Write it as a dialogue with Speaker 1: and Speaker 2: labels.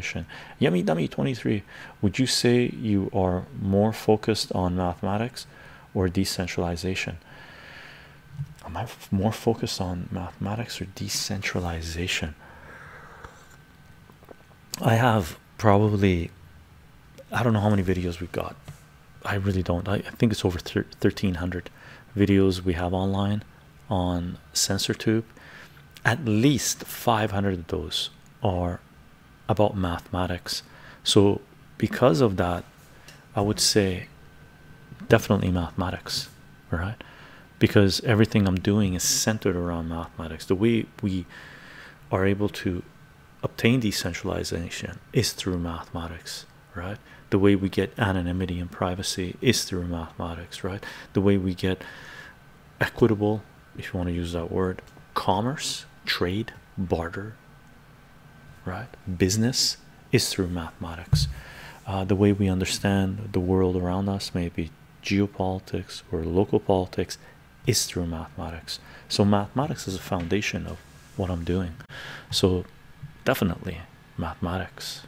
Speaker 1: information. Yummy Dummy 23, would you say you are more focused on mathematics or decentralization? Am I more focused on mathematics or decentralization? I have probably, I don't know how many videos we've got. I really don't. I, think it's over 1300 videos we have online on CensorTube. At least 500 of those are about mathematics. So, because of that, I would say definitely mathematics, right? Because everything I'm doing is centered around mathematics. The way we are able to obtain decentralization is through mathematics, right? The way we get anonymity and privacy is through mathematics, right? The way we get equitable, if you want to use that word, commerce, trade, barter, right? Business is through mathematics. Uh, the way we understand the world around us, maybe geopolitics or local politics, is through mathematics. So, mathematics is a foundation of what I'm doing. So, definitely mathematics,